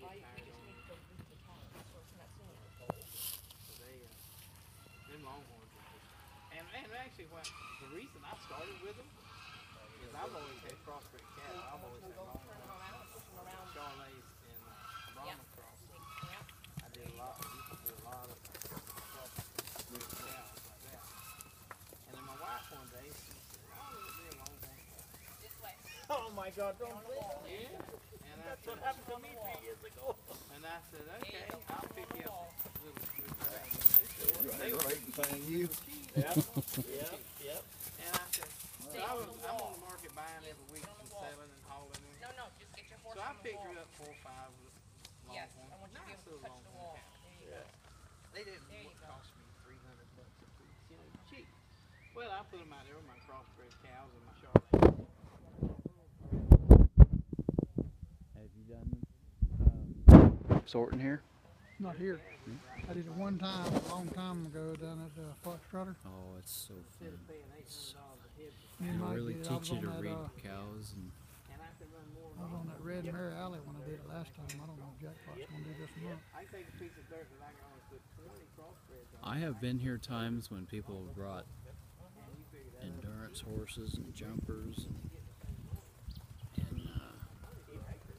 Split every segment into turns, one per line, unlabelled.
And, and actually, the reason I started with them is I've always had crossbreed cattle. My
God, don't say.
Yeah. And I
That's what happened to me three years ago.
and I said, okay, I'll pick you up a little bit.
They
They were
ain't paying you.
Yep, yep, yep.
And I said, so I was, I'm on the market buying every week and selling and hauling.
No, no, just get your horse
So I picked her up four or five with
Yes,
longhorn.
I want you to be able to touch the wall.
cows.
There you go.
They didn't what cost me three hundred bucks a piece, you know, cheap. Well, I put them out there with my crossbred cows and my Charolais.
Have you done um, sorting here?
Not here. I did it one time, a long time ago, down at uh, Fox Trotter.
Oh, it's so fun.
of paying eight hundred dollars a head,
Me and
It'll really
did it. I was
teach you to
that,
read
uh,
cows and
and I can run more.
I was on that Red Mary Alley when I did it last time. I don't know if Jackpot's gonna do this month.
I can take a piece of dirt that I can only put twenty crossbreds on.
I have been here times when people have brought
And you figure that out.
endurance horses and jumpers and, and uh,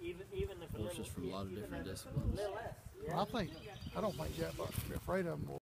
Even, even if a little.
horses from a lot of different disciplines.
I think, I don't think Jackpot's gonna be afraid of them,